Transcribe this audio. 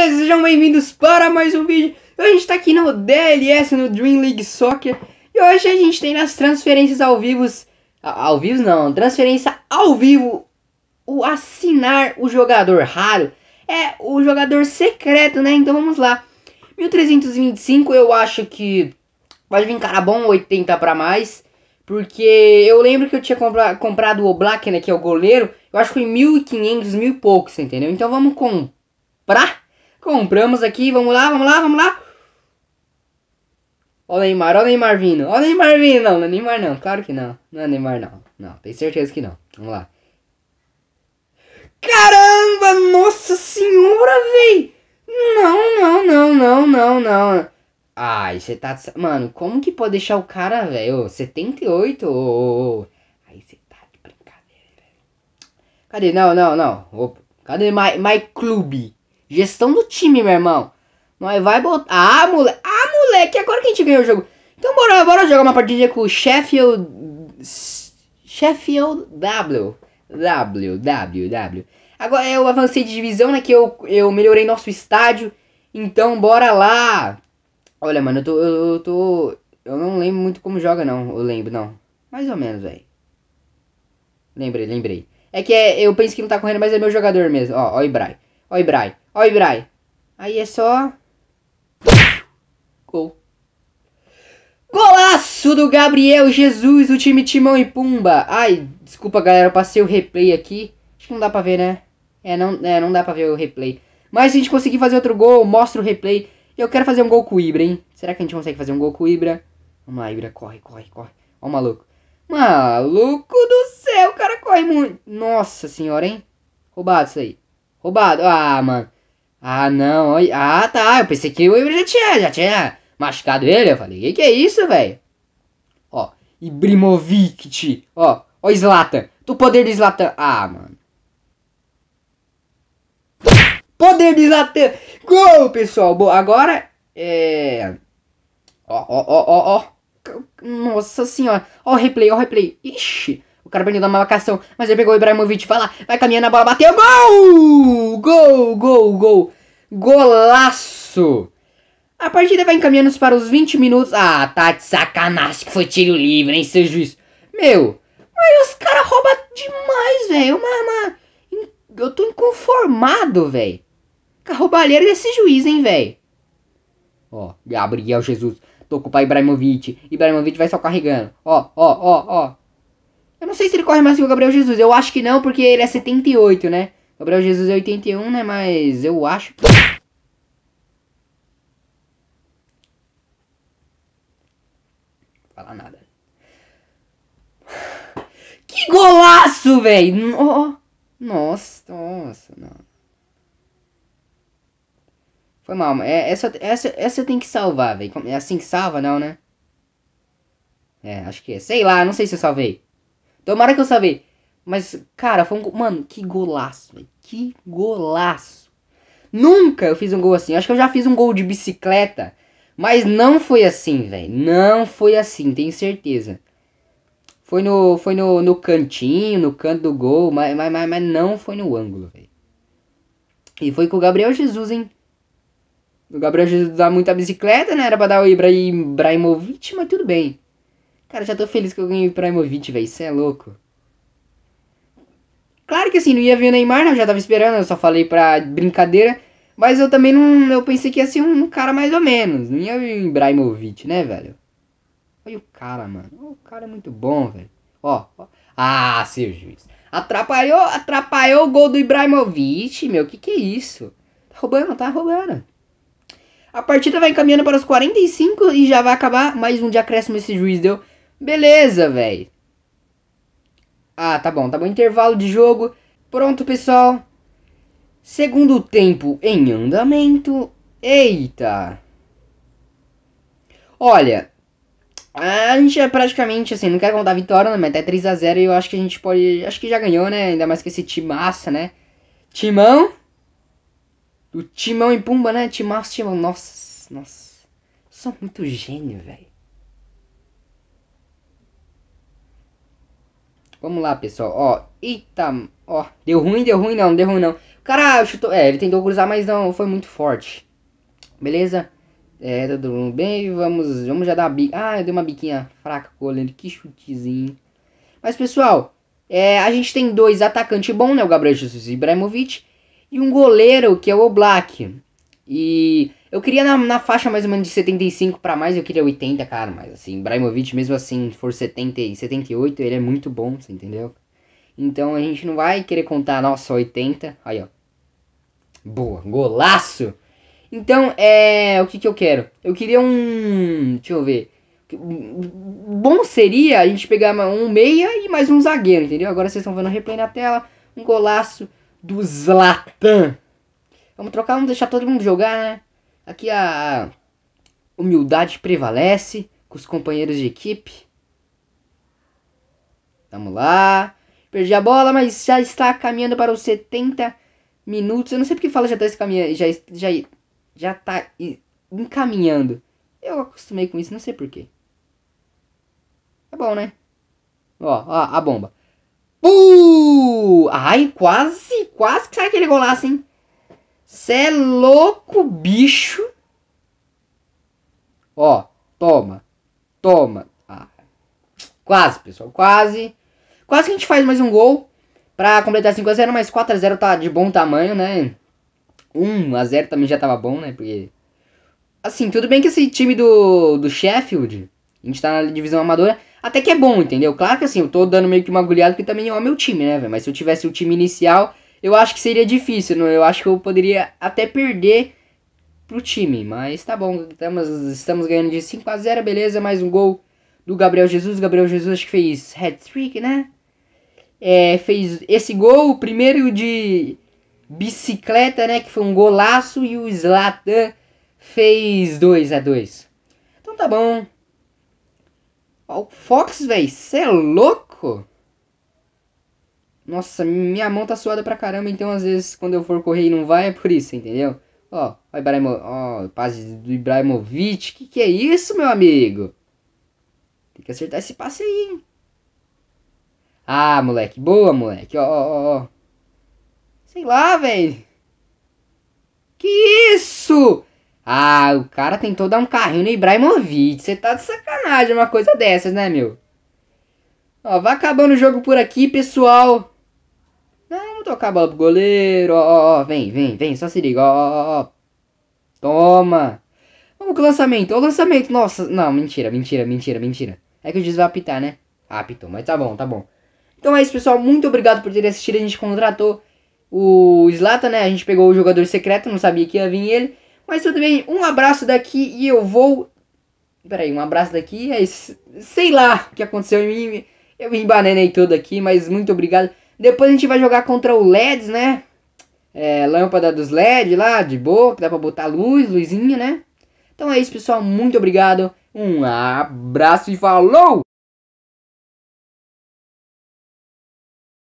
beleza? Sejam bem-vindos para mais um vídeo. Hoje a gente tá aqui no DLS, no Dream League Soccer. E hoje a gente tem nas transferências ao vivo. Ao vivo não, transferência ao vivo. O assinar o jogador raro é o jogador secreto, né? Então vamos lá. 1325 eu acho que pode vir cara bom, 80 para mais. Porque eu lembro que eu tinha compra, comprado o Black, né, que é o goleiro. Eu acho que foi 1.500, mil e poucos, entendeu? Então vamos comprar. Compramos aqui, vamos lá, vamos lá, vamos lá. Ó o Neymar, ó o Neymar vindo. Ó o Neymar vindo. Não, não é Neymar não, claro que não. Não é Neymar não. Não, tenho certeza que não. Vamos lá. Caramba, nossa senhora, véi. Não, não, não, não, não, não. Ai, você tá. Mano, como que pode deixar o cara, velho? 78? Oh, Aí você tá de brincadeira, velho. Cadê? Não, não, não. Cadê my, my clube? Gestão do time, meu irmão. Nós vai botar. Ah, moleque. Ah, moleque, agora que a gente ganhou o jogo. Então bora, bora jogar uma partidinha com o Sheffield. Sheffield W. W, W, W. Agora eu avancei de divisão, né? Que eu, eu melhorei nosso estádio. Então bora lá. Olha, mano, eu tô, eu, tô. Eu não lembro muito como joga, não. Eu lembro, não. Mais ou menos, velho. Lembrei, lembrei. É que é, eu penso que não tá correndo, mas é meu jogador mesmo. Ó, ó o Ibrai. Ó o Ibrai. Ó o Ibrai. Aí é só. Gol. Golaço do Gabriel Jesus, do time Timão e Pumba. Ai, desculpa, galera, eu passei o replay aqui. Acho que não dá pra ver, né? É, não, é, não dá pra ver o replay. Mas se a gente conseguir fazer outro gol, mostra o replay. Eu quero fazer um gol com o Ibra, hein? Será que a gente consegue fazer um gol com o Ibra? Vamos lá, Ibra, corre, corre, corre. Ó o maluco. Maluco do céu, o cara corre muito. Nossa senhora, hein? Roubado isso aí. Roubado. Ah, mano. Ah, não. Ah, tá. Eu pensei que o já tinha, já tinha machucado ele. Eu falei, que que é isso, velho? Ó, Ibrimovic. Ó, ó Zlatan. Do poder do Zlatan. Ah, mano. Poder de Zlatan. Gol, pessoal. Bom, agora é. Ó, ó, ó, ó, ó. Nossa senhora. Ó o replay, ó o replay. Ixi. O cara perdeu da marcação. Mas ele pegou o Ibrahimovic. Vai lá. Vai caminhando a bola. Bateu. Gol! Gol, gol, gol. Golaço. A partida vai encaminhando para os 20 minutos. Ah, tá de sacanagem que foi tiro livre, hein, seu juiz. Meu. Mas os caras roubam demais, velho. Mas, eu tô inconformado, velho. Roubalheira desse juiz, hein, velho. Ó, Gabriel Jesus. Tocou pra Ibrahimovic. Ibrahimovic vai só carregando. Ó, ó, ó, ó. Eu não sei se ele corre mais que o Gabriel Jesus. Eu acho que não, porque ele é 78, né? Gabriel Jesus é 81, né? Mas eu acho que... Falar nada. Que golaço, velho! Nossa, nossa, não. Foi mal, é, essa, essa, essa tem que salvar, velho. É assim que salva, não, né? É, acho que é. Sei lá, não sei se eu salvei. Tomara que eu salvei. Mas, cara, foi um. Mano, que golaço, velho. Que golaço. Nunca eu fiz um gol assim. Acho que eu já fiz um gol de bicicleta. Mas não foi assim, velho. Não foi assim, tenho certeza. Foi no, foi no, no cantinho, no canto do gol. Mas, mas, mas, mas não foi no ângulo, velho. E foi com o Gabriel Jesus, hein? O Gabriel Jesus dá muita bicicleta, né? Era pra dar o Ibrahimovic, mas tudo bem. Cara, já tô feliz que eu ganhei o Ibrahimovic, velho. Isso é louco. Claro que assim, não ia vir o Neymar, né? Eu já tava esperando, eu só falei pra brincadeira. Mas eu também não. Eu pensei que ia ser um cara mais ou menos. Não ia vir o Ibrahimovic, né, velho? Olha o cara, mano. O cara é muito bom, velho. Ó, ó. Ah, seu juiz. Atrapalhou, atrapalhou o gol do Ibrahimovic, meu. Que que é isso? Tá roubando, tá roubando. A partida vai encaminhando para os 45 e já vai acabar. Mais um de acréscimo esse juiz deu. Beleza, velho. Ah, tá bom, tá bom. Intervalo de jogo. Pronto, pessoal. Segundo tempo em andamento. Eita. Olha. A gente é praticamente assim, não quer contar a vitória, né? Mas até 3x0 e eu acho que a gente pode. Acho que já ganhou, né? Ainda mais que esse time massa, né? Timão. Do Timão e Pumba, né? Timaço, Timão. Nossa, nossa. Sou muito gênio, velho. Vamos lá, pessoal. Ó, eita. Ó, deu ruim, deu ruim não, deu ruim não. O cara chutou. É, ele tentou cruzar, mas não, foi muito forte. Beleza? É, mundo bem. Vamos, vamos já dar a bica. Ah, eu dei uma biquinha fraca com o goleiro. Que chutezinho. Mas, pessoal, é, a gente tem dois atacantes bons, né? O Gabriel Jesus e Ibrahimovic. E um goleiro, que é o Black. E eu queria na, na faixa mais ou menos de 75 para mais, eu queria 80, cara. Mas assim, Ibrahimovic, mesmo assim, for 70 e 78, ele é muito bom, você entendeu? Então a gente não vai querer contar, nossa, 80. Aí, ó. Boa, golaço! Então, é. O que que eu quero? Eu queria um. Deixa eu ver. Bom seria a gente pegar um meia e mais um zagueiro, entendeu? Agora vocês estão vendo o replay na tela. Um golaço do Zlatan. Vamos trocar, vamos deixar todo mundo jogar, né? Aqui a humildade prevalece com os companheiros de equipe. Vamos lá. Perdi a bola, mas já está caminhando para os 70 minutos. Eu não sei porque fala já está caminhando, já já já tá encaminhando. Eu acostumei com isso, não sei porquê. É bom, né? Ó, ó, a bomba. Uh! Ai, quase, quase que sai aquele golaço, hein? Cê é louco, bicho. Ó, toma. Toma. Ah, quase, pessoal, quase. Quase que a gente faz mais um gol pra completar 5x0, mas 4x0 tá de bom tamanho, né? 1x0 também já tava bom, né? Porque. Assim, tudo bem que esse time do, do Sheffield, a gente tá na divisão amadora, até que é bom, entendeu? Claro que assim, eu tô dando meio que uma agulhada porque também é o meu time, né, velho? Mas se eu tivesse o time inicial, eu acho que seria difícil. Não? Eu acho que eu poderia até perder pro time. Mas tá bom, estamos, estamos ganhando de 5 a 0 beleza. Mais um gol do Gabriel Jesus. Gabriel Jesus acho que fez hat-trick, né? É, fez esse gol, o primeiro de bicicleta, né? Que foi um golaço. E o Zlatan fez 2 a 2 Então tá bom. Ó, o Fox, velho, cê é louco? Nossa, minha mão tá suada pra caramba, então às vezes quando eu for correr e não vai é por isso, entendeu? Ó, ó, Ibrahimo, ó, passe do Ibrahimovic, que que é isso, meu amigo? Tem que acertar esse passe aí, hein? Ah, moleque, boa, moleque, ó, ó, ó. Sei lá, velho. Que isso? Ah, o cara tentou dar um carrinho no Ibrahimovic. Você tá de sacanagem uma coisa dessas, né, meu? Ó, vai acabando o jogo por aqui, pessoal. Não, tocar a bola pro goleiro. Ó, ó, ó, vem, vem, vem, só se liga. Ó, ó, ó. Toma. Vamos com o lançamento. O lançamento. Nossa, não, mentira, mentira, mentira, mentira. É que o juiz vai apitar, né? Apitou, mas tá bom, tá bom. Então é isso, pessoal. Muito obrigado por terem assistido. A gente contratou o Slata, né? A gente pegou o jogador secreto, não sabia que ia vir ele. Mas tudo bem, um abraço daqui e eu vou. Peraí, um abraço daqui. É, sei lá o que aconteceu em mim. Eu me embananei todo aqui, mas muito obrigado. Depois a gente vai jogar contra o LEDs, né? É, lâmpada dos LED lá, de boa, que dá pra botar luz, luzinha, né? Então é isso, pessoal. Muito obrigado. Um abraço e falou!